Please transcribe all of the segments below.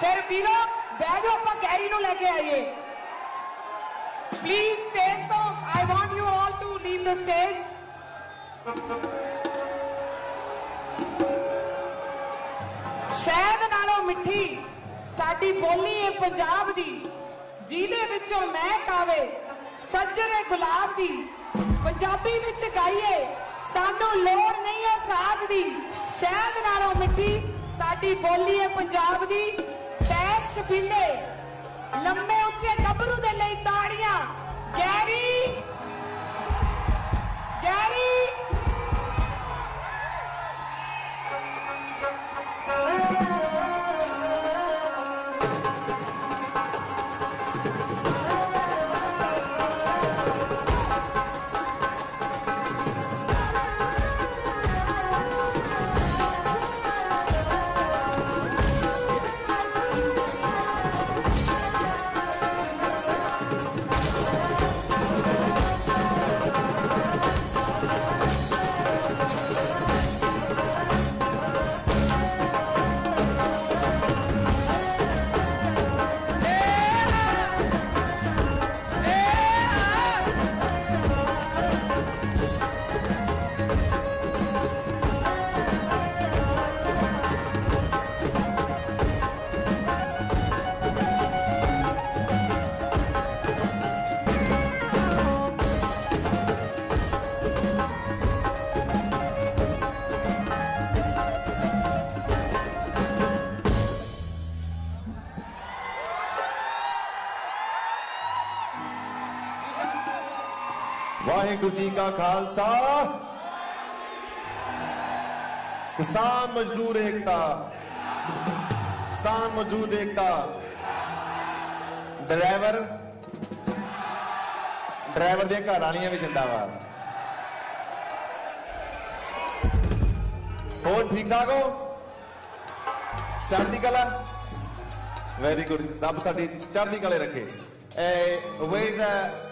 ਫਿਰ ਵੀਰੋ, ਬਹਿ ਜਾਓ, ਆਪਾਂ ਕੈਰੀ ਨੂੰ ਲੈ ਕੇ ਆਈਏ। ਪਲੀਜ਼ ਸਟੇਜ ਤੋਂ I want you all to leave the stage ਸ਼ਹਿਦ ਨਾਲੋਂ ਮਿੱਠੀ ਸਾਡੀ ਬੋਲੀ ਹੈ ਪੰਜਾਬ ਦੀ, ਜਿਹਦੇ ਵਿੱਚੋਂ ਮਹਿਕ ਆਵੇ ਸੱਜਰੇ ਗੁਲਾਬ ਦੀ। ਪੰਜਾਬੀ ਵਿੱਚ ਗਾਈਏ, ਸਾਨੂੰ ਲੋੜ ਨਹੀਂ ਹੈ ਸਾਜ਼ ਦੀ। ਸ਼ਹਿਦ ਨਾਲੋਂ ਮਿੱਠੀ ਸਾਡੀ ਬੋਲੀ ਹੈ ਪੰਜਾਬ ਦੀ। ਪੈਰ ਲੰਮੇ ਉੱਚੇ ਗੱਭਰੂ ਦੇ ਲਈ ਤਾੜੀਆਂ। ਗੈਰੀ। ਗੈਰੀ। ਵਾਹਿਗੁਰੂ ਖਾਲਸਾ। ਕਿਸਾਨ ਮਜ਼ਦੂਰ ਏਕਤਾ। ਕਿਸਾਨ ਮਜ਼ਦੂਰ ਏਕਤਾ। ਡਰਾਈਵਰ। ਡਰਾਈਵਰ ਦੀਆਂ ਘਰ ਵਾਲੀਆਂ ਵੀ ਜਿੰਦਾਬਾਦ। ਹੋਰ ਠੀਕ ਠਾਕ ਹੋ? ਚੜ੍ਹਦੀ ਕਲਾ? ਵੈਰੀ ਗੁੱਡ ਰੱਬ ਤੁਹਾਡੀ ਚੜ੍ਹਦੀ ਕਲੇ ਰੱਖੇ। Ways uh,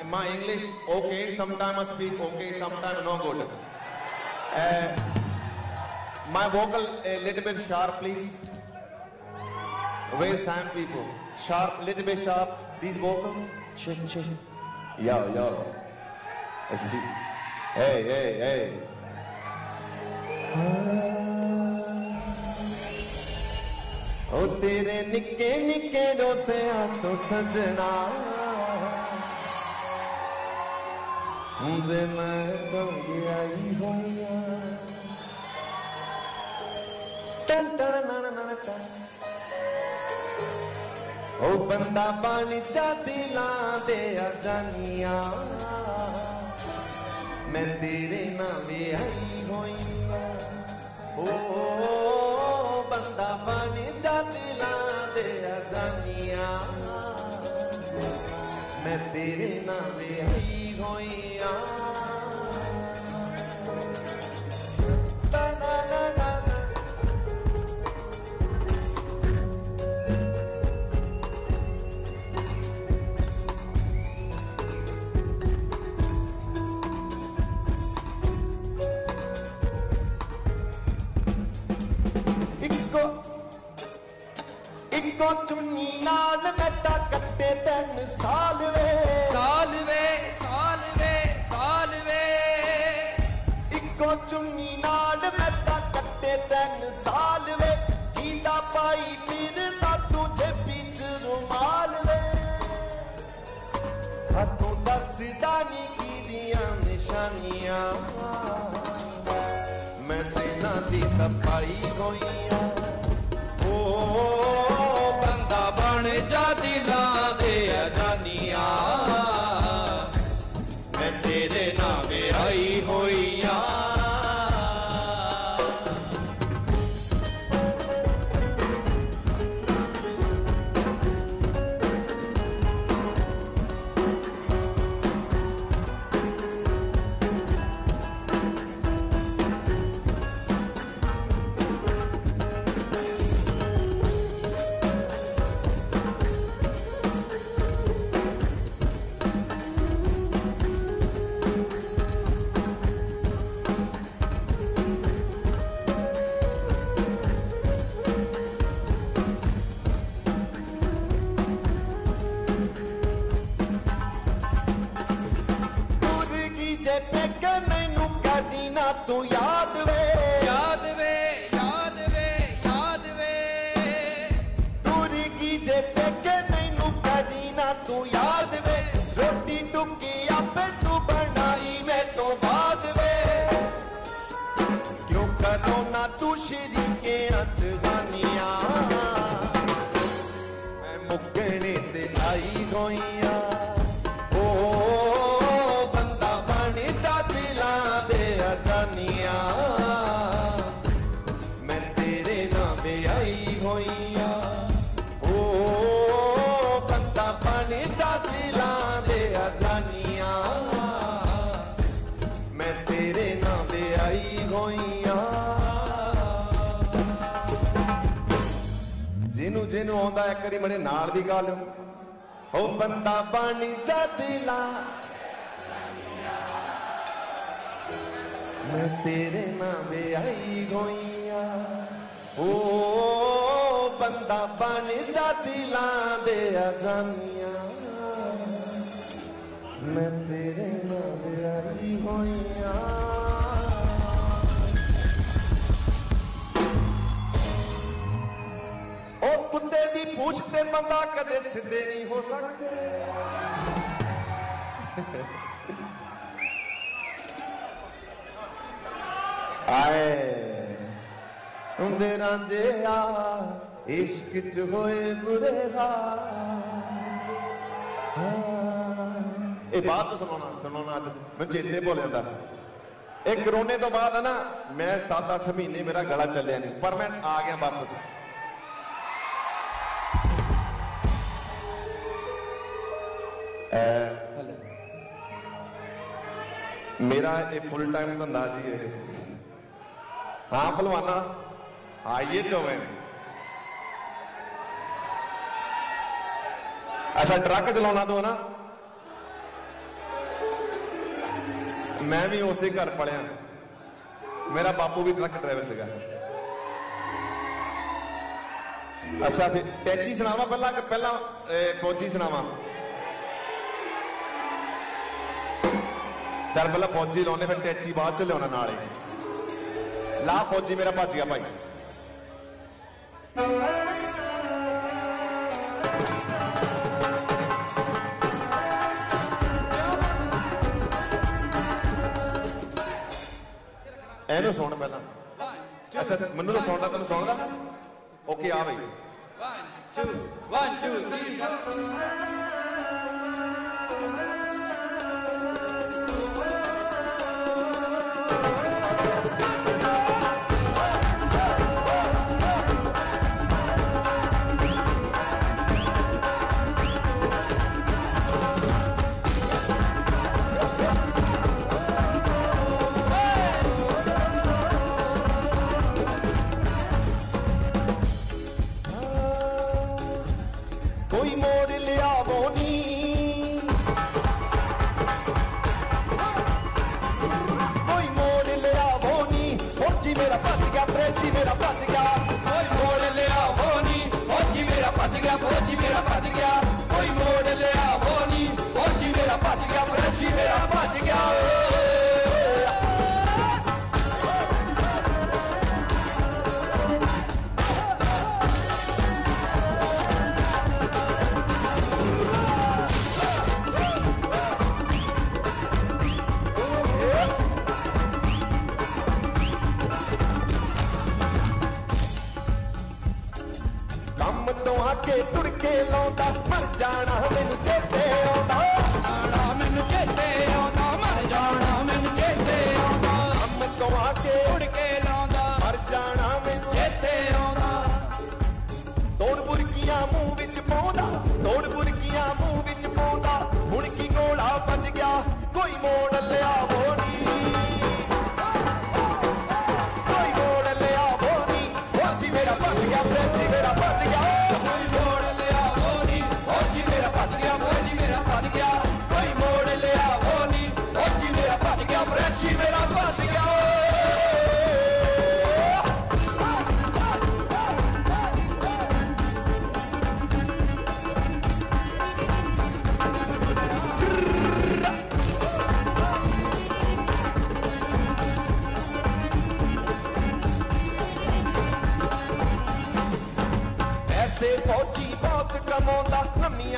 in my English, okay, sometimes I speak okay, sometimes no good. Uh, my vocal a little bit sharp, please. Raise hand, people. Sharp, little bit sharp. These vocals. Chick, chick. Yo, yo. ST. Hey, hey, hey. ओ तेरे निक्के निक्के डोसियाँ तो सजना ਹੁੰਦੇ ਮੈਂ ਕੰਗਿਆਈ ਹੋਈਆਂ ਟਨ ਟਨ ਨਨ ਨਨ ਟਨ ਉਹ ਬੰਦਾ ਪਾਣੀ ਚਾਦੀ ਲਾਦੇ ਆ ਜਾਨੀਆਂ ਮੈਂ ਤੇਰੇ ਨਾਲ ਵਿਆਹੀ ਹੋਈਆਂ ਉਹ ਬੰਦਾ ਪਾਣੀ ਚਾਦੀ ਲਾਦੇ ਆ ਜਾਨੀਆਂ ਮੈਂ ਤੇਰੇ ਨਾਲ ਵਿਆਹੀ ਹੋਈਆਂ। ਤਾ ਇੱਕੋ ਇੱਕੋ ਚੁੰਨੀ ਨਾਲ ਮੈਂ ਤਾਂ ਇੱਕੋ ਚੁੰਨੀ ਨਾਲ ਮੈਂ ਤਾਂ ਕੱਟੇ ਤਿੰਨ ਸਾਲ ਵੇ ਕੀਦਾ ਪਾਈ ਫਿਰਦਾ ਰੁਮਾਲ ਵੇ ਹੱਥੋਂ ਦੱਸਦਾ ਨੀ ਕੀਦੀਆਂ ਨਿਸ਼ਾਨੀਆਂ। ਮੈਂ ਤੇਨਾਂ ਦੀ ਤਪਾਈ ਹੋਈਆਂ ਵਾਰੀ ਮੇਰੇ ਨਾਲ ਉਹ ਬੰਦਾ ਪਾਣੀ ਚਾਤੀਲਾ ਮੈਂ ਤੇਰੇ ਨਾਲ ਵਿਆਹੀ ਹੋਈਆਂ। ਓ ਬੰਦਾ ਪਾਣੀ ਚਾਤੀਲਾ ਦੇ ਅਜਾਨੀਆਂ ਮੈਂ ਤੇਰੇ ਨਾਲ ਵਿਆਹੀ ਹੋਈਆਂ। ਪੂਛ ਤੇ ਬੰਦਾ ਕਦੇ ਸਿੱਧੇ ਨਹੀਂ ਹੋ ਸਕਦੇ। ਆਏ, ਹੁੰਦੇ ਰਾਂਝਿਆ ਇਸ਼ਕ ਚ ਹੋਏ ਬੁਰੇ ਹਾਂ। ਇਹ ਬਾਤ ਤਾਂ ਸੁਣਾਉਣਾ ਸੁਣਾਉਣਾ ਅੱਜ। ਮੈਨੂੰ ਚੇਤੇ ਭੁੱਲ ਜਾਂਦਾ। ਇਹ ਕਰੋਨੇ ਤੋਂ ਬਾਅਦ ਹੈ ਨਾ, ਮੈਂ 7-8 ਮਹੀਨੇ ਮੇਰਾ ਗਲਾ ਚੱਲਿਆ ਨਹੀਂ, ਪਰ ਮੈਂ ਆ ਗਿਆ ਵਾਪਸ। ਮੇਰਾ ਇਹ ਫੁੱਲ ਟਾਈਮ ਧੰਦਾ ਜੀ ਇਹ ਹਾਂ ਭਲਵਾਨਾ ਆਈਏ ਟੋਵੇਂ ਅੱਛਾ ਟਰੱਕ ਚਲਾਉਣਾ ਤੂੰ ਨਾ ਮੈਂ ਵੀ ਉਸੇ ਘਰ ਪਲਿਆ ਮੇਰਾ ਬਾਪੂ ਵੀ ਟਰੱਕ ਡਰਾਈਵਰ ਸੀਗਾ। ਅੱਛਾ ਫਿਰ ਟੈਚੀ ਸੁਣਾਵਾ ਪਹਿਲਾਂ ਕਿ ਪਹਿਲਾਂ ਇਹ, ਫੌਜੀ ਸੁਣਾਵਾ ਚੱਲ ਪਹਿਲਾਂ ਫੌਜੀ ਲਾਉਨੇ ਫਿਰ ਟੈਚੀ ਬਾਅਦ ਚ ਲਿਆਉਣਾ ਨਾਲੇ। ਲਾ ਫੌਜੀ, ਮੇਰਾ ਭੱਜ ਗਿਆ ਭਾਈ। ਇਹਨੂੰ ਸੁਣ ਪਹਿਲਾਂ। ਅੱਛਾ, ਮੈਨੂੰ ਤਾਂ ਸੁਣਦਾ, ਤੈਨੂੰ ਸੁਣਦਾ? ਓਕੇ, ਆ ਬਈ। 1 2 1 2 3 4 ওই মোর লিয়া বনি ਫੌਜੀ ਮੇਰਾ ਭੱਜ ਗਿਆ ਫੌਜੀ ਮੇਰਾ ਭੱਜ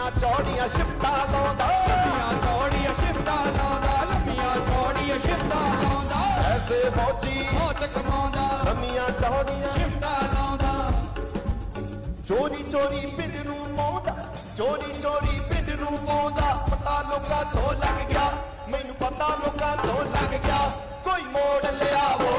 ਲੰਮੀਆਂ ਚੌੜੀਆਂ ਸ਼ਿਫਟਾਂ ਲਾਉਂਦਾ। ਲੰਮੀਆਂ ਚੌੜੀਆਂ ਸ਼ਿਫਟਾਂ ਲਾਉਂਦਾ ਲੰਮੀਆਂ ਚੌੜੀਆਂ ਸ਼ਿਫਟਾਂ ਲਾਉਂਦਾ ਪਾਸੇ ਫੌਜੀ ਮੌਤ ਕਮਾਉਂਦਾ ਨਵੀਆਂ ਚੌੜੀਆਂ ਸ਼ਿਫਟਾ ਲਾਉਂਦਾ ਚੋਰੀ ਚੋਰੀ ਪਿੰਡ ਨੂੰ ਪਾਉਂਦਾ, ਚੋਰੀ ਚੋਰੀ ਪਿੰਡ ਨੂੰ ਪਾਉਂਦਾ। ਪਤਾ ਲੋਕਾਂ ਤੋਂ ਲੱਗ ਗਿਆ, ਮੈਨੂੰ ਪਤਾ ਲੋਕਾਂ ਤੋਂ ਲੱਗ ਗਿਆ, ਕੋਈ ਮੋੜ ਲਿਆਵੋ।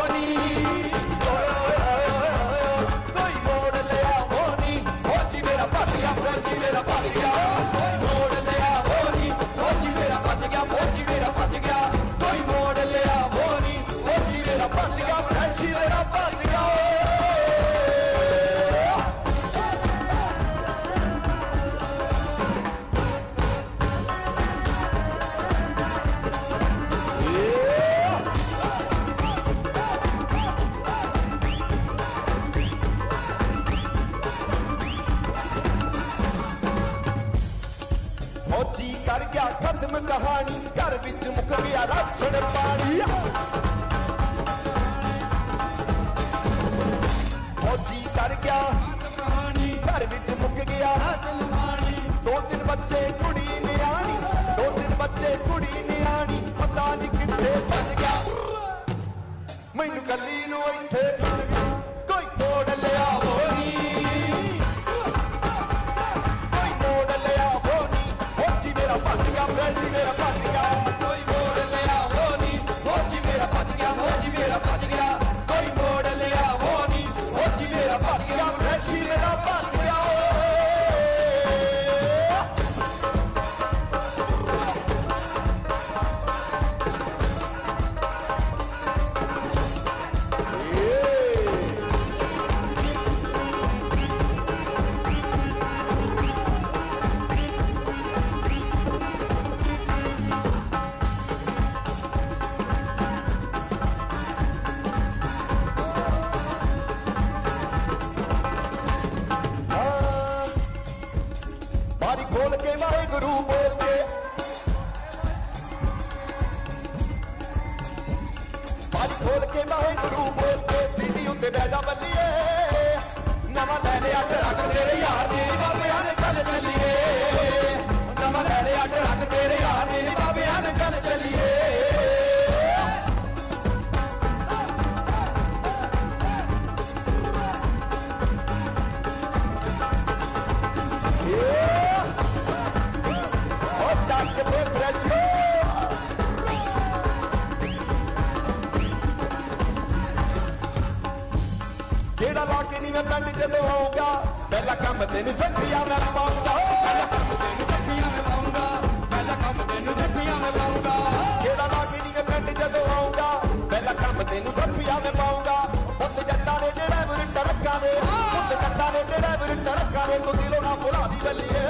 ਟਰੱਕਾਂ ਦੇ ਤੂੰ ਦਿਲੋਂ ਨਾ ਭੁਲਾ ਬੱਲੀਏ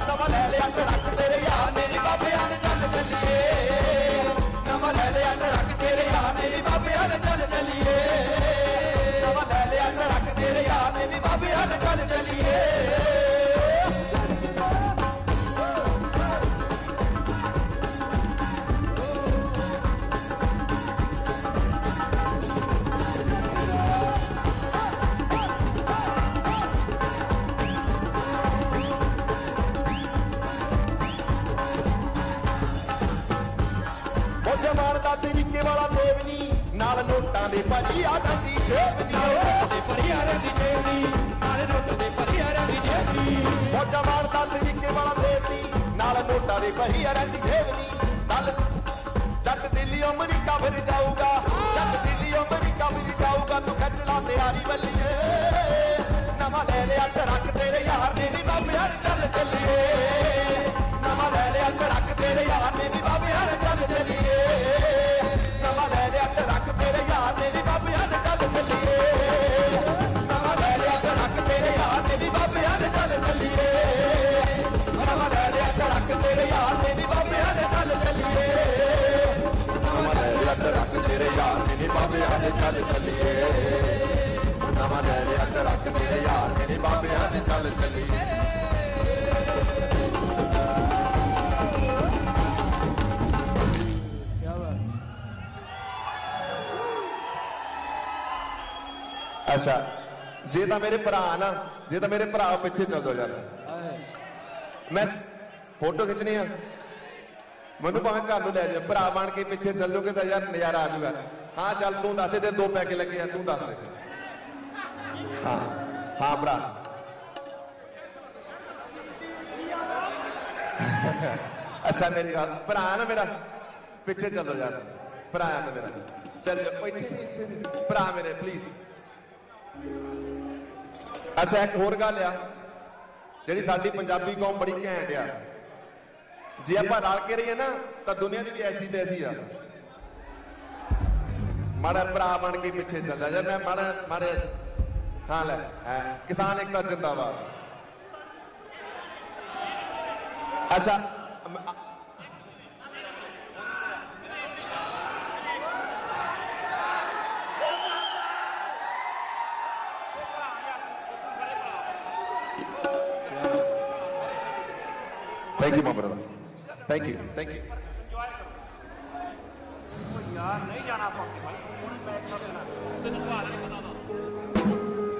ਨਵਾਂ ਲੈ ਲਿਆ ਟਰੱਕ ਤੇਰੇ ਯਾਰ ਨੇ ਨੀ ਬਾਬਿਆਂ ਨੇ ਚੱਲ ਚੱਲੀਏ ਨਵਾਂ ਲੈ ਲਿਆ ਟਰੱਕ ਤੇਰੇ ਯਾਰ ਨੇ ਨੀ ਬਾਬਿਆਂ ਨੇ ਚੱਲ ਚੱਲੀਏ ਨਵਾਂ ਲੈ ਲਿਆ ਟਰੱਕ ਤੇਰੇ ਯਾਰ ਨੇ ਨੀ ਬਾਬਿਆਂ ਨੇ ਚੱਲ ਚੱਲੀਏ ਨਾਲ ਨੋਟਾਂ ਦੇ ਭਾਜੀ ਆ ਜਾਂਦੀ ਛੇਵਨੀ ਤੇ ਪਰਿਆਰੇ ਦੀ ਜੇਬੀ ਨਾਲੇ ਨੋਟ ਦੇ ਪਰਿਆਰੇ ਦੀ ਜੇਬੀ ਮੋਜਾ ਮਾਰਦਾ ਤਰੀਕੇ ਵਾਲਾ ਦੇਵਨੀ ਨਾਲ ਨੋਟਾਂ ਦੇ ਭਾਜੀ ਆ ਜਾਂਦੀ ਛੇਵਨੀ ਦਲ ਜੱਟ ਦਿੱਲੀ, ਅਮਰੀਕਾ ਫਿਰ ਜਾਊਗਾ। ਜੱਟ ਦਿੱਲੀ, ਅਮਰੀਕਾ ਫਿਰ ਜਾਊਗਾ। ਤੂੰ ਖੱਚ ਲਾ ਤਿਆਰੀ ਵੱਲੀਏ ਨਵਾਂ ਲੈ ਲਿਆ ਟਰੱਕ ਤੇਰੇ ਯਾਰ ਨੇ ਨੀ ਬਾਬੇ ਚੱਲ ਚੱਲੀਏ। ਲਿਆ ਟਰੱਕ ਤੇਰੇ ਯਾਰ ਨੇ ਚੱਲ ਚੱਲੀਏ ਅੱਛਾ, ਜੇ ਤਾਂ ਮੇਰੇ ਭਰਾ ਨਾ, ਜੇ ਤਾਂ ਮੇਰੇ ਭਰਾ ਪਿੱਛੇ ਚੱਲ ਦੋ ਯਾਰ। ਮੈਂ ਫੋਟੋ ਖਿੱਚਣੀ ਆ। ਮੈਨੂੰ ਭਾਵੇਂ ਘਰ ਨੂੰ ਲੈ ਜਾ ਭਰਾ ਬਣ ਕੇ ਪਿੱਛੇ ਚੱਲੋਗੇ ਤਾਂ ਯਾਰ ਨਜ਼ਾਰਾ ਆ ਜਾਊਗਾ। ਹਾਂ, ਚੱਲ ਤੂੰ ਦੱਸ ਦੇ, ਤੇਰੇ ਦੋ ਪੈਕੇ ਲੱਗੇ ਆ, ਤੂੰ ਦੱਸ ਦੇ। ਹਾਂ। ਹਾਂ ਭਰਾ ਅੱਛਾ, ਮੇਰੀ ਗੱਲ ਭਰਾ ਨਾ ਮੇਰਾ? ਪਿੱਛੇ ਚੱਲੋ ਯਾਰ। ਭਰਾ ਆ ਮੇਰਾ? ਚੱਲ ਜਾ। ਇੱਥੇ ਨਹੀਂ ਇੱਥੇ ਨਹੀਂ। ਭਰਾ ਮੇਰੇ ਪਲੀਜ਼ ਅੱਛਾ, ਇੱਕ ਹੋਰ ਗੱਲ ਆ। ਜਿਹੜੀ ਸਾਡੀ ਪੰਜਾਬੀ ਕੌਮ ਬੜੀ ਘੈਂਟ ਆ। ਜੇ ਆਪਾਂ ਰਲ ਕੇ ਰਹੀਏ ਨਾ, ਤਾਂ ਦੁਨੀਆ ਦੀ ਵੀ ਐਸੀ ਤੇ ਐਸੀ ਆ। ਮਾੜਾ ਭਰਾ ਬਣ ਕੇ ਪਿੱਛੇ ਚੱਲਦਾ ਜਾ ਮੈਂ ਮਾੜਾ ਮਾੜਾ ਹਾਂ ਲੈ ਹੈਂ, ਕਿਸਾਨ ਇੱਕ ਤਾਂ ਜਿੰਦਾਬਾਦ ਅੱਛਾ ਅਮ, ਅ- Thank you, my brother. Thank you. Thank you.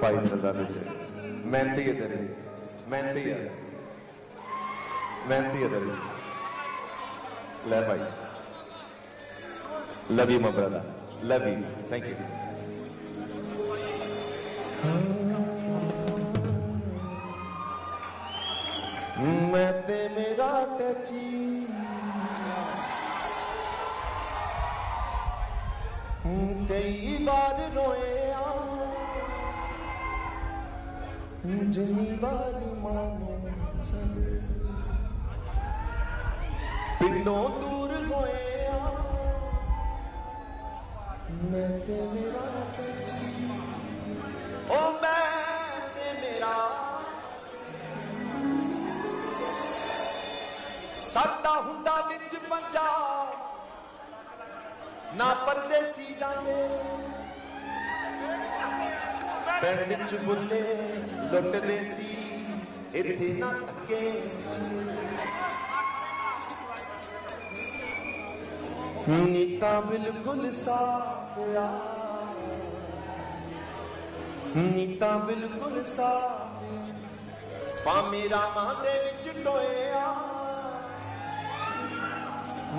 ਭਾਈ ਚੱਲਦਾ ਪਿੱਛੇ ਮਿਹਨਤੀ ਹੈ ਤੇਰੀ ਮਿਹਨਤੀ ਹੈ ਮਿਹਨਤੀ ਹੈ ਤੇਰੀ ਲੈ ਭਾਈ love you my brother love you thank you ਜਿੰਨੀ ਵਾਰੀ ਮਾਨੋ ਚਲੇ। ਪਿੰਡੋਂ ਦੂਰ ਹੋਇਆ। ਮੈਂ ਤੇ ਮੇਰਾ ਓ ਮੈਂ ਤੇ ਮੇਰਾ ਸਾਡਾ ਹੁੰਦਾ ਵਿੱਚ ਪੰਜਾਬ ਨਾ ਪਰਦੇਸੀ ਜਾਂਦੇ ਪਿੰਡ ਚ ਬੁੱਲੇ ਲੁੱਟਦੇ ਸੀ, ਇੱਥੇ ਨਾ ਟੱਕੇ ਨੀਤਾ ਬਿਲਕੁਲ ਸਾਫ਼ ਆ। ਨੀਤਾ ਬਿਲਕੁਲ ਸਾਫ਼ ਪਾਮੀ ਰਾਮਾਂ ਦੇ ਵਿੱਚ ਟੋਇਆ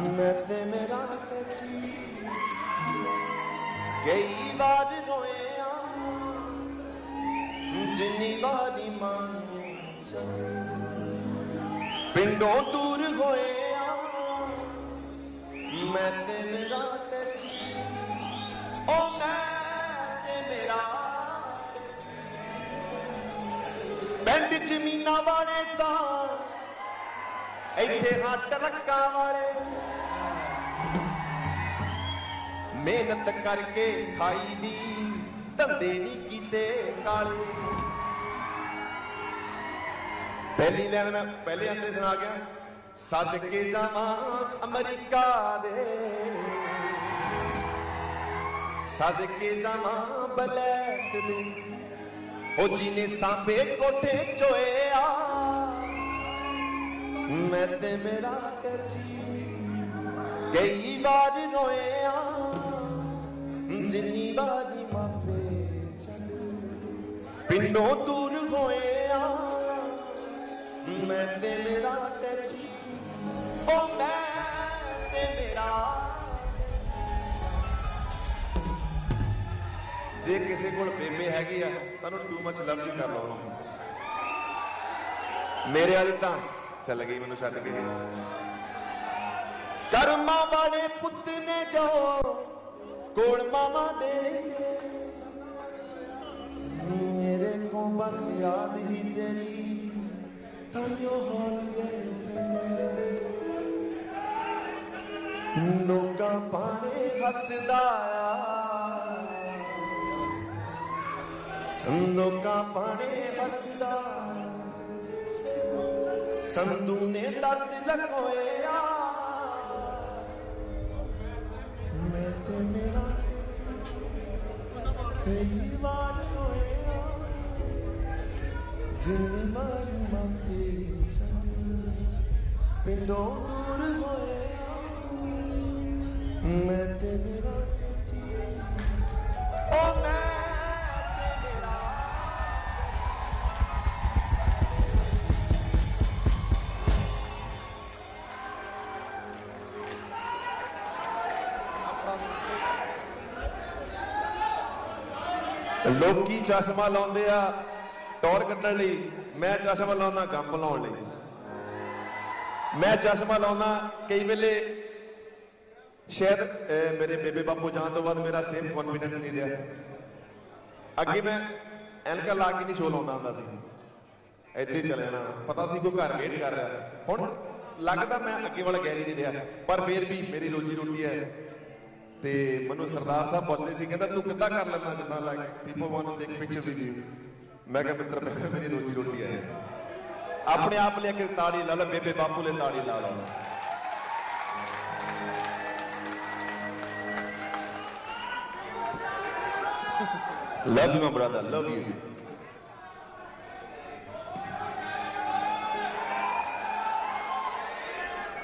ਮੈਂ ਤੇ ਮੇਰਾ ਜੀ ਕਈ ਵਾਰ ਰੋਇਆ ਜਿੰਨੀ ਵਾਰੀ ਮਨ ਚਲੇ ਪਿੰਡੋਂ ਦੂਰ ਹੋਇਆ, ਮੈਂ ਤੇ ਮੇਰਾ ਟੱਚੀ ਓ ਮੈਂ ਤੇ ਮੇਰਾ ਪਿੰਡ ਜ਼ਮੀਨਾਂ ਵਾਲੇ ਸਾਂ, ਇੱਥੇ ਹੱਟ ਰੱਖਾਂ ਵਾਲੇ। ਮਿਹਨਤ ਕਰਕੇ ਖਾਈ ਦੀ, ਧੰਦੇ ਨਹੀਂ ਕੀਤੇ ਕਾਲੇ। ਪਹਿਲੀ ਲੈਣ ਮੈਂ ਪਹਿਲੇ ਅੰਦਰ ਸੁਣਾ ਗਿਆ। ਸਦਕੇ ਜਾਵਾਂ ਅਮਰੀਕਾ ਦੇ। ਸਦਕੇ ਜਾਵਾਂ ਬਲੈਕ ਦੇ। ਉਹ ਜਿਹਨੇ ਸਾਂਭੇ ਕੋਠੇ ਚੋਇਆ। ਮੈਂ ਤੇ ਮੇਰਾ ਟੱਚੀ ਕਈ ਵਾਰ ਰੋਇਆ। ਜਿੰਨੀ ਵਾਰੀ ਮਾਪੇ ਚੱਲ, ਪਿੰਡੋਂ ਦੂਰ ਹੋਏ ਆ ਮੈਂ ਤੇ ਮੇਰਾ ਟੱਚੀ ਓ ਮੈਂ ਤੇ ਮੇਰਾ ਜੇ। ਕਿਸੇ ਕੋਲ ਬੇਬੇ ਹੈਗੀ ਆ ਤੁਹਾਨੂੰ ਟੂ ਮੱਚ ਲਵ ਯੂ ਕਰ ਲਓ ਉਹਨੂੰ। ਮੇਰੇ ਵਾਲੀ ਤਾਂ ਚੱਲ ਗਈ, ਮੈਨੂੰ ਛੱਡ ਕੇ ਕਰਮਾਂ ਵਾਲੇ ਪੁੱਤ ਨੇ ਜੋ, ਕੋਲ ਮਾਮਾ ਦੇ ਰਹਿੰਦੇ। ਮੇਰੇ ਕੋ ਬਸ ਯਾਦ ਹੀ ਤੇਰੀ। ਲੋਕਾਂ ਪਾਣੇ ਹੱਸਦਾ ਆ। ਲੋਕਾਂ ਪਾਣੇ ਹੱਸਦਾ। ਸੰਧੂ ਨੇ ਦਰਦ ਲਕੋਇਆ ਮੈਂ ਤੇ ਮੇਰਾ ਕਈ ਵਾਰ ਰੋਇਆ ਜਿੰਨੀ ਵਾਰੀ ਮਾਪੇ ਪਿੰਡੋਂ ਦੂਰ ਹੋਇਆ ਮੈਂ ਤੇ ਮੇਰਾ ਟੱਚੀ ਲੋਕੀ ਚਸ਼ਮਾ ਲਾਉਂਦੇ ਆ ਟੌਰ ਕੱਢਣ ਲਈ। ਮੈਂ ਚਸ਼ਮਾ ਲਾਉਣਾ ਗੰਮ ਲਾਉਣ ਲਈ। ਮੈਂ ਚਸ਼ਮਾ ਲਾਉਂਦਾ ਕਈ ਵੇਲੇ ਸ਼ਾਇਦ ਮੇਰੇ ਬੇਬੇ ਬਾਪੂ ਜਾਣ ਤੋਂ ਬਾਅਦ ਮੇਰਾ ਸੇਮ ਕੌਨਫੀਡੈਂਸ ਨਹੀਂ ਰਿਹਾ। ਅੱਗੇ ਮੈਂ ਐਨਕਾ ਲਾ ਕੇ ਨਹੀਂ ਸ਼ੋ ਲਾਉਂਦਾ ਹੁੰਦਾ ਸੀ। ਇੱਥੇ ਚਲੇ ਜਾਣਾ। ਪਤਾ ਸੀ ਕੋਈ ਘਰ ਵੇਟ ਕਰ ਰਿਹਾ। ਹੁਣ ਲੱਗਦਾ ਮੈਂ ਅੱਗੇ ਵਾਲਾ ਗੈਰੀ ਨਹੀਂ ਰਿਹਾ। ਪਰ ਫੇਰ ਵੀ ਮੇਰੀ ਰੋਜੀ ਰੋਟੀ ਹੈ। ਤੇ ਮੈਨੂੰ ਸਰਦਾਰ ਸਾਹਿਬ ਪੁੱਛਦੇ ਸੀ, ਕਹਿੰਦਾ, ਤੂੰ ਕਿੱਦਾਂ ਕਰ ਲੈਂਦਾ ਜਿੱਦਾਂ like people want to take picture with you ਮੈਂ ਕਿਹਾ, ਮਿੱਤਰ ਮੇਰੀ ਰੋਜੀ ਰੋਟੀ ਹੈ। ਆਪਣੇ ਆਪ ਲੈ ਕੇ ਤਾੜੀ ਲਾ ਲੈ ਬੇਬੇ ਬਾਪੂ ਲੈ ਤਾੜੀ ਲਾ ਲਾ love you brother love you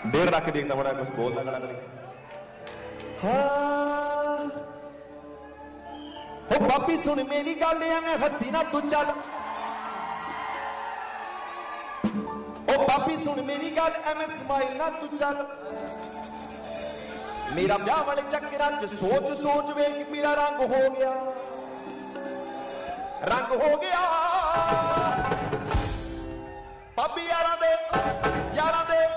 ਦੇਰ ਰੱਖ ਕੇ ਦੇਖਦਾ ਬੜਾ ਕੁਝ ਬੋਲਦਾ ਗਲਾ ਕਰੀ ਹਾਂ। ਹੋ, ਬਾਪੀ, ਸੁਣ ਮੇਰੀ ਗੱਲ, ਐਵੇਂ ਹੱਸੀ ਨਾ ਤੂੰ ਚੱਲ। ਬਾਪੀ ਸੁਣ ਮੇਰੀ ਗੱਲ, ਐਵੇਂ ਸਮਾਈਲ ਨਾ ਤੂੰ ਚੱਲ। ਮੇਰਾ ਵਿਆਹ ਵਾਲੇ ਚੱਕਰਾਂ 'ਚ ਸੋਚ ਸੋਚ ਵੇਖ ਪੀਲਾ ਰੰਗ ਹੋ ਗਿਆ। ਰੰਗ ਹੋ ਗਿਆ। ਪਾਪੀ ਯਾਰਾਂ ਦੇ ਯਾਰਾਂ ਦੇ।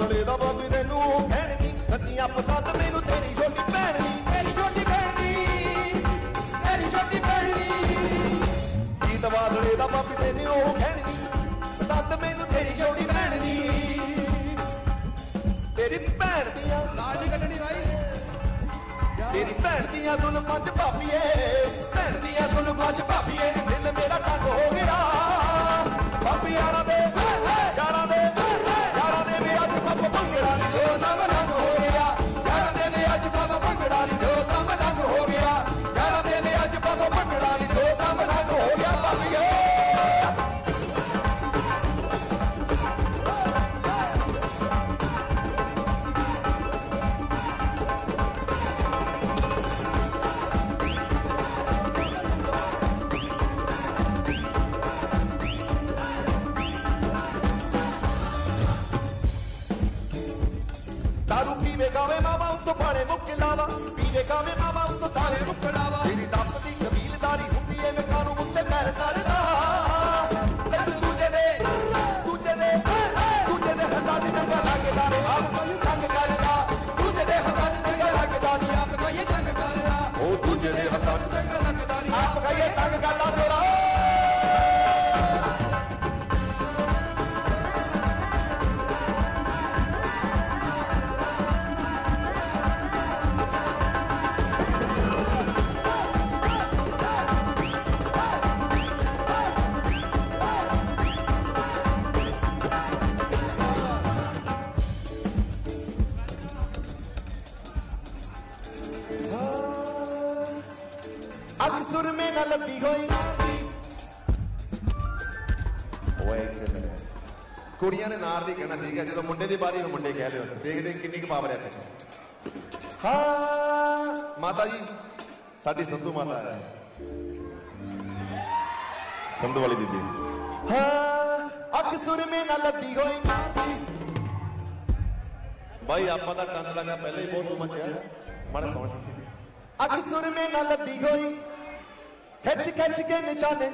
ਬਾਦਲੇ ਦਾ ਬਾਬੀ ਤੈਨੂੰ ਕਹਿਣੀ ਸੱਚੀਆਂ ਪਸੰਦ ਮੈਨੂੰ ਤੇਰੀ ਛੋਟੀ ਭੈਣ ਦੀ ਮੇਰੀ ਛੋਟੀ ਭੈਣ ਦੀ ਮੇਰੀ ਛੋਟੀ ਭੈਣ ਦੀ ਜੀਤ ਬਾਦਲੇ ਦਾ ਬਾਬੀ ਤੈਨੂੰ ਕਹਿਣੀ ਪਸੰਦ ਮੈਨੂੰ ਤੇਰੀ ਛੋਟੀ ਭੈਣ ਦੀ ਤੇਰੀ ਭੈਣ ਦੀਆਂ ਨਹੀਂ ਕੱਢਣੀ ਭਾਈ ਤੇਰੀ ਭੈਣ ਦੀਆਂ ਜ਼ੁਲਮਾਂ ਚ ਭਾਬੀਏ ਭੈਣ ਦੀਆਂ ਜ਼ੁਲਮਾਂ ਚ ਭਾਬੀਏ ਕੁੜੀਆਂ ਕਹਿਣਾ ਠੀਕ ਹੈ ਜਦੋਂ ਮੁੰਡੇ ਦੀ ਬਾਰੀ ਨੂੰ ਮੁੰਡੇ ਕਹਿ ਦਿਓ, ਦੇਖਦੇ ਕਿੰਨੀ ਕੁ ਪਾਵਰ ਹੈ ਚ ਹਾਂ, ਮਾਤਾ ਜੀ, ਸਾਡੀ ਸੰਧੂ ਮਾਤਾ ਹੈ। ਸੰਧੂ ਵਾਲੀ ਬੀਬੀ। ਹਾਂ, ਅੱਖ ਸੁਰਮੇ ਨਾਲ ਲੱਦੀ ਹੋਈ। ਬਾਈ, ਆਪਾਂ ਦਾ ਟੰਨ ਲੱਗਾ ਪਹਿਲੇ ਹੀ ਬਹੁਤ ਮਚਿਆ। ਮਾੜਾ ਸੌਣ ਅੱਖ ਸੁਰਮੇ ਨਾਲ ਲੱਦੀ ਹੋਈ। ਖਿੱਚ ਖਿੱਚ ਕੇ ਨਿਸ਼ਾਨੇ।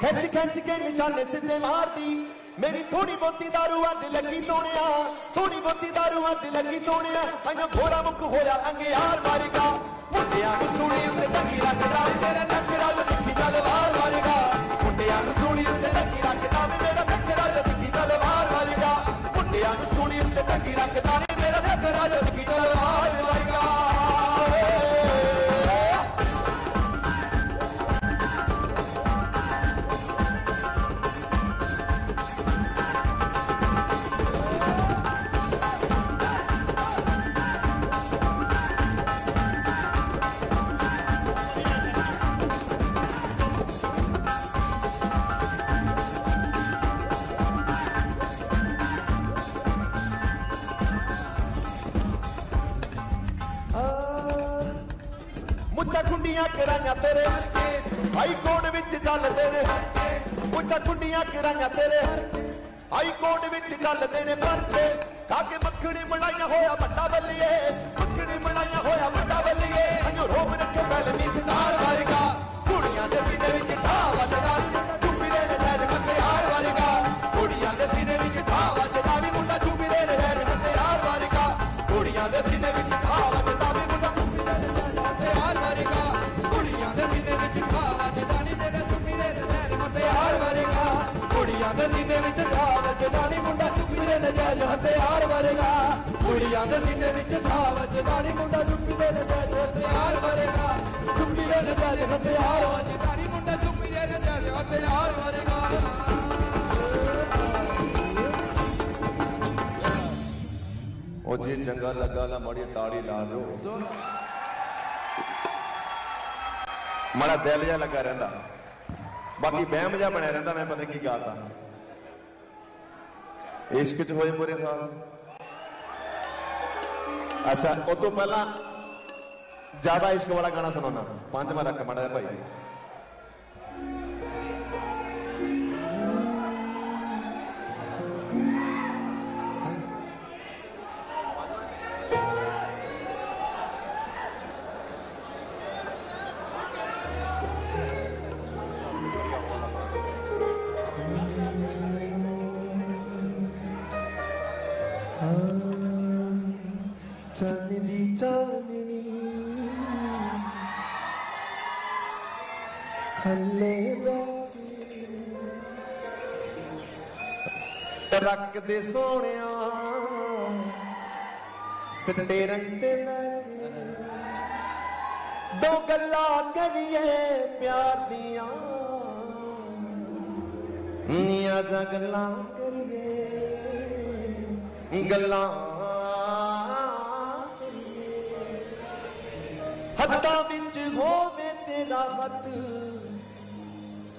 ਖਿੱਚ ਖਿੱਚ ਕੇ ਨਿਸ਼ਾਨੇ ਸਿੱਧੇ ਮਾਰਦੀ। ਮੇਰੀ ਥੋੜੀ ਬੋਤੀ ਦਾਰੂ ਅੱਜ ਲੱਗੀ ਸੋਹਣਿਆ ਥੋੜੀ ਬੋਤੀ ਦਾਰੂ ਅੱਜ ਲੱਗੀ ਸੋਹਣਿਆ। ਅਈਓ ਘੋੜਾ ਮੁੱਕ ਹੋਇਆ ਅੰਗਿਆਰ ਮਾਰੇਗਾ। ਮੁੰਡਿਆਂ ਨੂੰ ਸੁਣੀ ਉੱਤੇ ਟੰਗੀ ਰੱਖਦਾ ਤੇਰਾ ਨਖਰਾ ਲਿਖੀ ਤਲਵਾਰ ਮਾਰੇਗਾ। ਮੁੰਡਿਆਂ ਨੂੰ ਸੁਣੀ ਉੱਤੇ ਟੰਗੀ ਰੱਖਦਾ, ਵੇ ਮੇਰਾ ਨਖਰਾ ਲਿਖੀ ਤਲਵਾਰ ਮਾਰੇਗਾ। ਮੁੰਡਿਆਂ ਨੂੰ ਸੁਣੀ ਉੱਤੇ ਟੰਗੀ ਰੱਖਦਾ, ਵੇ ਮੇਰਾ ਨਖਰਾ ਕੋਰਟ ਵਿੱਚ ਚੱਲਦੇ ਕੁੰਡੀਆਂ ਕਰਾਈਆਂ ਤੇਰੇ। ਹਾਈ ਕੋਰਟ ਵਿੱਚ ਚੱਲਦੇ ਨੇ ਪਰਚੇ। ਕਾਕੇ ਮੱਖਣੀ ਬਣਾਈਆਂ ਹੋਇਆ ਵੱਡਾ ਬੱਲੀਏ। ਮੱਖਣੀ ਬਣਾਈਆਂ ਹੋਇਆ ਵੱਡਾ ਬੱਲੀਏ। ਅਈਓ ਰੋਬ ਰੱਖੇ ਬੈਲ ਨੀ ਸਟਾਰ ਸੀਨੇ ਵਿੱਚ ਖਾਵਾ ਜਦਾਨੀ ਮੁੰਡਾ ਚੁੱਕੀ ਦੇ ਹਥਿਆਰ ਵਰਗਾ। ਕੁੜੀਆਂ ਦੇ ਸੀਨੇ ਵਿੱਚ ਖਾਵਾ ਜਦਾਨੀ ਮੁੰਡਾ ਚੁੱਕੀ ਦੇ ਹਥਿਆਰ ਵਰਗਾ। ਚੁੱਕੀ ਦੇ ਹਥਿਆਰ ਵਰਗਾ। ਮੁੰਡਾ ਚੁੱਕੀ ਦੇ ਹਥਿਆਰ ਵਰਗਾ। ਉਹ ਜੇ ਚੰਗਾ ਲੱਗਾ ਲਾ ਮਾੜੀ ਤਾੜੀ ਲਾ ਦਿਓ। ਮਾੜਾ ਦਿਲ ਜਿਹਾ ਲੱਗਾ ਰਹਿੰਦਾ। ਬਾਕੀ ਬਹਿਮ ਜਿਹਾ ਬਣਿਆ ਰਹਿੰਦਾ, ਮੈਂ ਪਤਾ ਕੀ ਗਾਤਾ ਇਸ਼ਕ ਚ ਹੋਏ ਪੂਰੇ ਸਾਲ ਅੱਛਾ, ਉਹ ਤੋਂ ਪਹਿਲਾਂ ਜ਼ਿਆਦਾ ਇਸ਼ਕ ਵਾਲਾ ਗਾਣਾ ਸੁਣਾਉਣਾ। ਪੰਜਵਾਂ ਰੱਖ ਮਾੜਾ ਭਾਈ। ਚੰਨ ਦੀ ਚਾਨਣੀ। ਥੱਲੇ ਬੈਠੀ। ਰੱਖ ਦੇ ਸੋਹਣਿਆ ਸਿੱਟੇ ਰੰਗ ਤੇ ਲੈ ਦੋ ਗੱਲਾਂ ਕਰੀਏ ਪਿਆਰ ਦੀਆਂ। ਨੀਆਂ ਜਾਂ ਗੱਲਾਂ ਕਰੀਏ। ਗੱਲਾਂ ਹੋਵੇ ਤੇਰਾ ਹੱਥ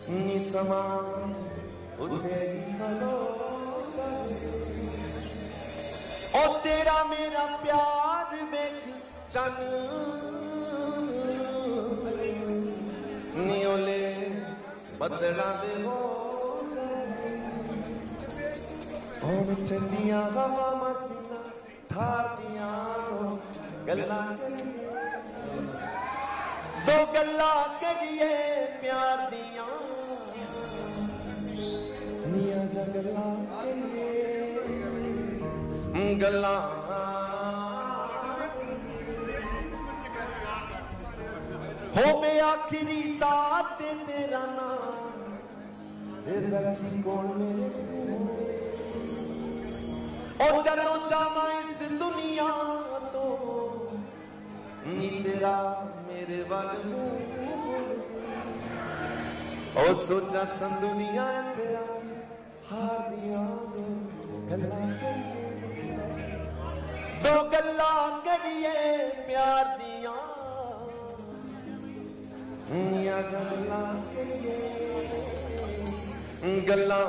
ਨੀ ਸਮਾਂ ਉੱਥੇ ਹੀ ਖਲੋ ਜਾਵੇ ਉਹ ਤੇਰਾ ਮੇਰਾ ਪਿਆਰ ਵੇਖ ਚੰਨ ਨਿਓਲੇ ਬੱਦਲਾਂ ਦੇ ਹੋ ਜਾਏ ਉਹ ਠੰਡੀਆਂ ਹਵਾਵਾਂ ਸੀਨਾ ਠਾਰਦੀਆਂ ਦੋ ਗੱਲਾਂ ਕਰੀਏ ਦੋ ਗੱਲਾਂ ਕਰੀਏ ਪਿਆਰ ਦੀਆਂ। ਨੀਆਂ ਜਾ ਗੱਲਾਂ ਕਰੀਏ। ਗੱਲਾਂ ਹੋਵੇ ਆਖਰੀ ਸਾਥ ਤੇਰਾ ਨਾਮ, ਤੇ ਬੈਠੀ ਕੋਲ ਮੇਰੇ ਤੂੰ ਉਹ ਜਦੋਂ ਜਾਵਾਂ ਇਸ ਦੁਨੀਆ ਤੋਂ, ਨੀ ਤੇਰਾ ਮੇਰੇ ਵੱਲ ਮੂੰਹ ਉਹ ਸੋਚਾ ਸੰਦੂ ਦੀਆਂ ਇੱਥੇ ਆ ਕੇ ਹਾਰ ਦੋ ਗੱਲਾਂ ਕਰੀਏ। ਦੋ ਗੱਲਾਂ ਕਰੀਏ ਪਿਆਰ ਦੀਆਂ। ਨੀਆਂ ਜਾ ਗੱਲਾਂ ਕਰੀਏ। ਗੱਲਾਂ।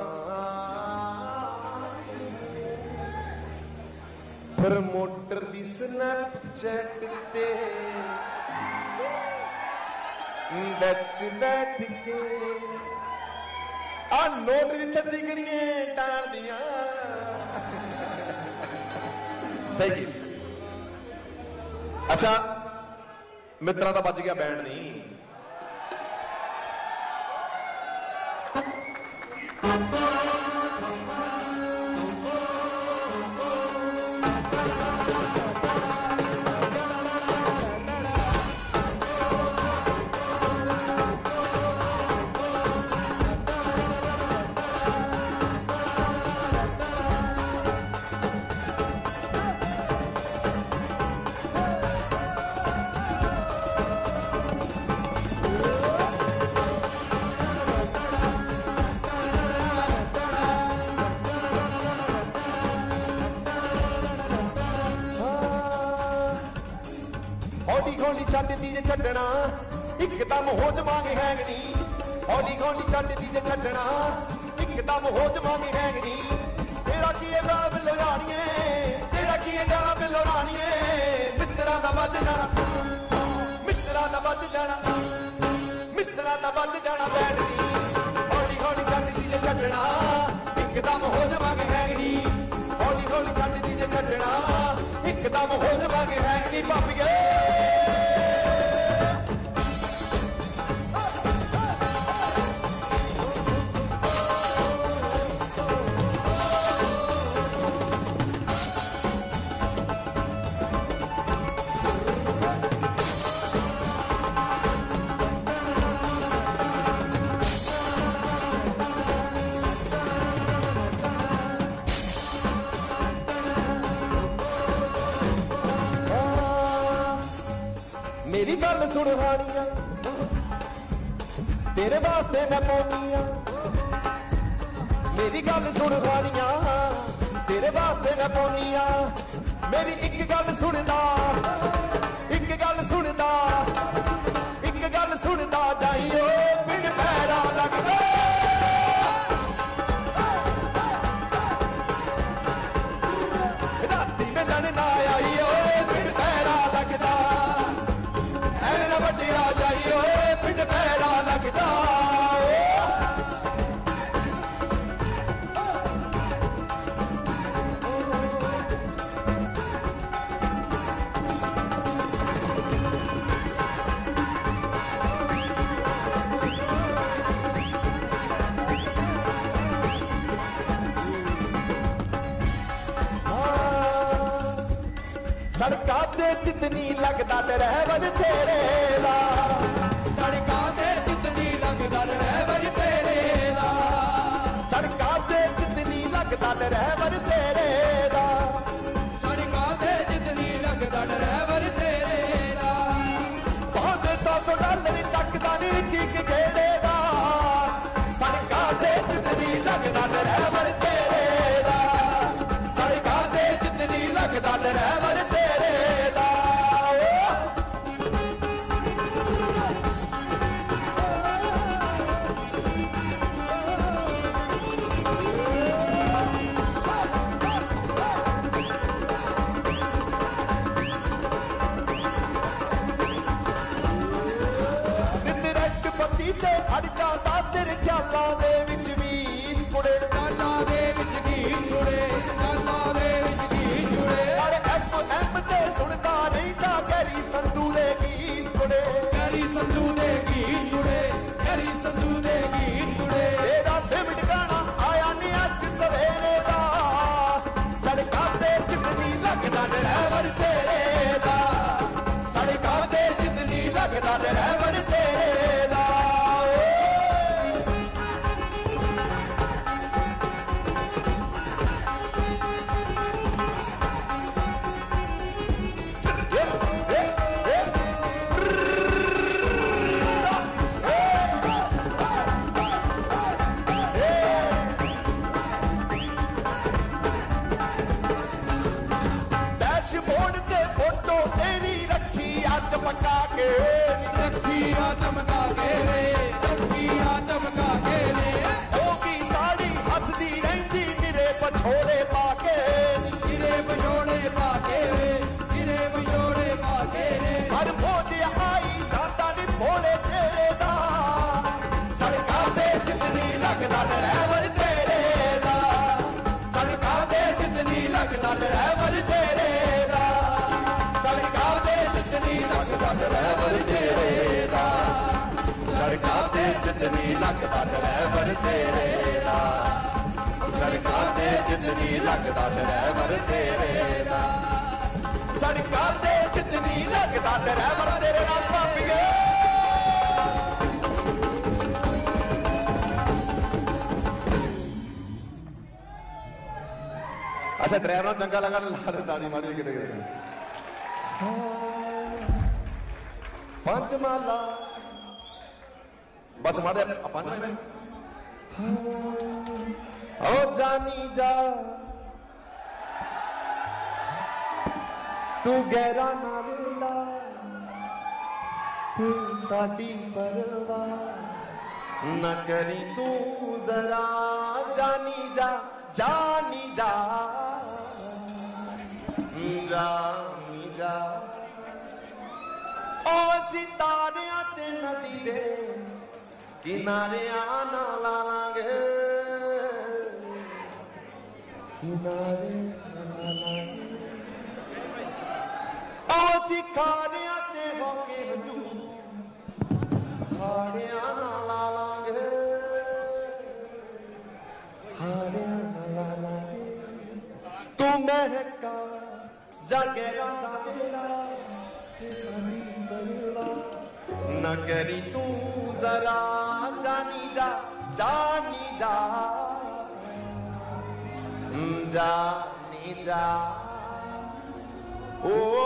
ਪ੍ਰਮੋਟਰ ਦੀ ਸਨੈਪਚੈਟ ਤੇ ਵਿੱਚ ਬੈਠ ਕੇ ਆ ਨੋਟ ਦੀ ਥੱਦੀ ਗਣੀਏ ਟਾਣਦੀਆਂ ਥੈਂਕ ਯੂ ਅੱਛਾ, ਮਿੱਤਰਾਂ ਦਾ ਵੱਜ ਗਿਆ ਬੈਂਡ ਨਹੀਂ। ਜਾਵਾਂਗੇ ਹੈਂਗਣੀ ਹੌਲੀ ਹੌਲੀ ਛੱਡਦੀ ਜੇ ਛੱਡਣਾ। ਇੱਕਦਮ ਹੋ ਜਾਵਾਂਗੇ ਹੈਂਗਣੀ ਤੇਰਾ ਕੀ ਇਹ ਗਾਣਾ ਤੇਰਾ ਕੀ ਇਹ ਗਾਣਾ ਮਿੱਤਰਾਂ ਦਾ ਵੱਜ ਜਾਣਾ। ਮਿੱਤਰਾਂ ਦਾ ਵੱਜ ਜਾਣਾ। ਮਿੱਤਰਾਂ ਦਾ ਵੱਜ ਜਾਣਾ ਬੈਂਡ ਹੌਲੀ ਹੌਲੀ ਛੱਡਦੀ ਜੇ ਛੱਡਣਾ। ਇੱਕਦਮ ਹੋ ਜਾਵਾਂਗੇ ਹੈਂਗਣੀ ਹੌਲੀ ਹੌਲੀ ਛੱਡਦੀ ਜੇ ਛੱਡਣਾ। ਇੱਕਦਮ ਹੋ ਜਾਵਾਂਗੇ ਹੈਂਗਣੀ ਭਾਪੀਏ ਤੇਰੇ ਮੈਂ ਪਾਉਣੀ ਆ ਮੇਰੀ ਗੱਲ ਸੁਣ ਹਾਣੀਆਂ ਤੇਰੇ ਵਾਸਤੇ ਮੈਂ ਪਾਉਣੀ ਆ ਮੇਰੀ ਇੱਕ ਗੱਲ ਸੁਣਦਾ। ਲੱਗਦਾ ਡਰਾਈਵਰ ਤੇ ਅੜ ਜਾਂਦਾ ਤੇਰੇ ਖਿਆਲਾਂ ਦੇ ਵਿੱਚ ਵੀ ਕੁੜੇ ਚਾਲਾਂ ਦੇ ਵਿੱਚ ਗੀਤ ਜੁੜੇ ਚਾਲਾਂ ਦੇ ਵਿੱਚ ਗੀਤ ਜੁੜੇ। ਪਰ ਐਮ ਐਮ ਤੇ ਸੁਣਦਾ ਨਹੀਂ ਤਾਂ ਗੈਰੀ ਸੰਧੂ ਦੇ ਗੀਤ ਕੁੜੇ ਕਰੀ ਸੰਧੂ ਦੇ ਗੀਤ ਜੁੜੇ ਕਰੀ ਸੰਧੂ ਦੇ ਗੀਤ ਜੁੜੇ। ਤੇਰਾ ਫਿਮਟ ਗਾਣਾ ਆਇਆ ਨੀ ਅੱਜ ਸਵੇਰੇ ਦਾ। ਸੜਕਾਂ ਤੇ ਜਿਤਨੀ ਲੱਗਦਾ ਡਰਾਈਵਰ ਤੇਰੇ ਦਾ। ਸੜਕਾਂ ਤੇ ਜਿਤਨੀ ਲੱਗਦਾ ਡਰਾਈਵਰ away. ਲੱਗਦਾ ਡਰਾਈਵਰ ਤੇਰੇ ਦਾ। ਸੜਕਾਂ ਤੇ ਜਿੰਦਨੀ ਲੱਗਦਾ ਡਰਾਈਵਰ ਤੇਰੇ ਦਾ। ਸੜਕਾਂ ਤੇ ਜਿੰਦਨੀ ਲੱਗਦਾ ਡਰਾਈਵਰ ਤੇਰੇ ਦਾ ਭਾਬੀਏ। ਅੱਛਾ ਡਰਾਈਵਰ ਨੂੰ ਚੰਗਾ ਲੱਗਾ ਲਾ ਦੇ ਤਾੜੀ ਮਾਰੀ ਕਿਤੇ ਕਿਤੇ। ਪੰਜ ਮਾਲਾ ਬਸ ਮਾਰੇ ਆਪਾਂ ਮਾਲਾ ਓ ਜਾਨੀ ਜਾ। ਤੂੰ ਗਹਿਰਾ ਨਾਲ ਲਾ। ਤੇ ਸਾਡੀ ਪਰਵਾਹ ਨਾ ਕਰੀ ਤੂੰ ਜ਼ਰਾ। ਜਾਨੀ ਜਾ ਜਾਨੀ ਜਾ। ਜਾਨੀ ਜਾ। ਓ ਸਿਤਾਰਿਆਂ ਤੇ ਨਦੀ ਦੇ ਕਿਨਾਰਿਆਂ ਨਾ ਲਾ ਲਾਂਗੇ ਕਿਨਾਰੇ ਨਾਲ ਲਾ ਲਾਂਗੇ ਉਹ ਸਿਖਾਰਿਆਂ ਤੇ ਹੋ ਕੇ ਹੰਝੂ। ਹਾੜਿਆਂ ਨਾਲ ਲਾ ਲਾਂਗੇ ਹਾੜਿਆਂ ਨਾਲ ਲਾ ਲਾਂਗੇ ਤੂੰ ਮਹਿਕਾ ਜਾਗੇਰਾ ਦਾ ਤੇਰਾ ਤੇ ਸਾਡੀ ਪਰਵਾਹ न करी तू जरा जानी जा जानी जा जानी जा ओ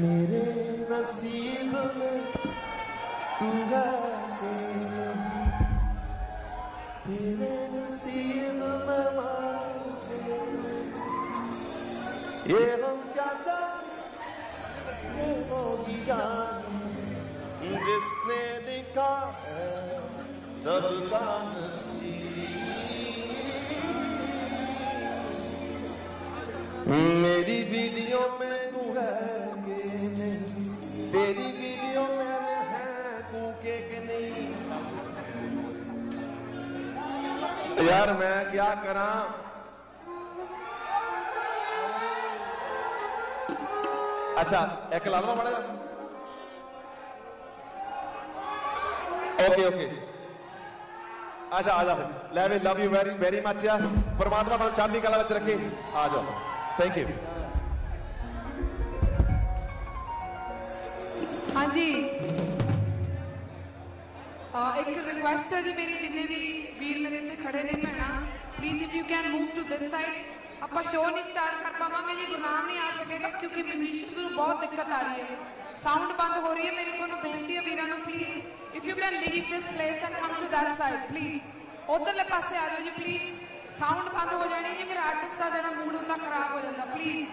मेरे नसीब में तू है Just near the corner, so we're gonna see. Maybe video, maybe. यार मैं क्या करा? अच्छा एक ला लो बड़ा ओके ओके अच्छा आ जाओ लै we love you very very much यार। परमात्मा मतलब चांदी कला बच रखे। आ जाओ। थैंक यू हाँ जी। ਇੱਕ ਰਿਕੁਐਸਟ ਹੈ ਜੀ ਮੇਰੀ, ਜਿੰਨੇ ਵੀ ਵੀਰ ਮੇਰੇ ਇੱਥੇ ਖੜੇ ਨੇ ਭੈਣਾ please if you can move to this side ਆਪਾਂ ਸ਼ੋਅ ਨਹੀਂ ਸਟਾਰਟ ਕਰ ਪਾਵਾਂਗੇ ਜੀ ਗੁਰਨਾਮ ਨਹੀਂ ਆ ਸਕੇਗਾ, ਕਿਉਂਕਿ ਮਿਊਜ਼ੀਸ਼ੀਅਨਸ ਨੂੰ ਬਹੁਤ ਦਿੱਕਤ ਆ ਰਹੀ ਹੈ ਸਾਊਂਡ ਬੰਦ ਹੋ ਰਹੀ ਹੈ, ਮੇਰੀ ਤੁਹਾਨੂੰ ਬੇਨਤੀ ਹੈ ਵੀਰਾਂ ਨੂੰ please if you can leave this place and come to that side please ਉਧਰਲੇ ਪਾਸੇ ਆ ਜਾਓ ਜੀ ਪਲੀਜ਼ ਸਾਊਂਡ ਬੰਦ ਹੋ ਜਾਣੀ ਜੀ, ਫਿਰ ਆਰਟਿਸਟ ਦਾ ਜਿਹੜਾ ਮੂਡ ਹੁੰਦਾ ਖਰਾਬ ਹੋ ਜਾਂਦਾ ਪਲੀਜ਼